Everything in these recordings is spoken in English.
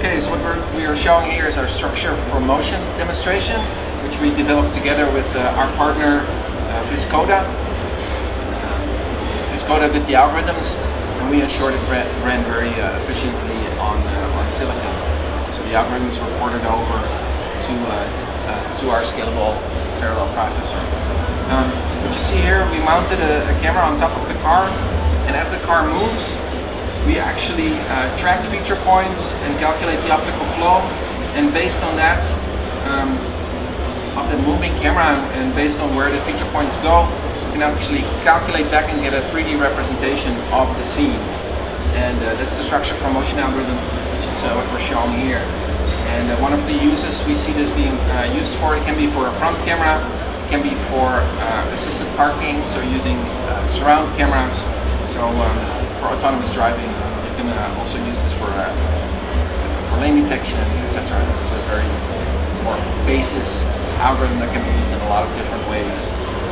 Okay, so what we're, we are showing here is our structure from motion demonstration, which we developed together with uh, our partner uh, Viscoda. Uh, Viscoda did the algorithms, and we ensured it ran, ran very uh, efficiently on, uh, on silicon. So the algorithms were ported over to, uh, to our scalable parallel processor. Um, what you see here, we mounted a, a camera on top of the car, and as the car moves, we actually uh, track feature points and calculate the optical flow. And based on that um, of the moving camera and based on where the feature points go we can actually calculate back and get a 3D representation of the scene. And uh, that's the structure from motion algorithm which is uh, what we're showing here. And uh, one of the uses we see this being uh, used for it can be for a front camera it can be for uh, assisted parking so using surround cameras. So um, for autonomous driving. You can uh, also use this for uh, for lane detection, etc. This is a very more basis algorithm that can be used in a lot of different ways.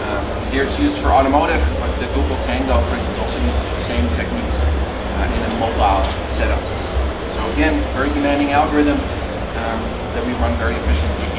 Um, here it's used for automotive, but the Google Tango, for instance, also uses the same techniques uh, in a mobile setup. So again, very demanding algorithm um, that we run very efficiently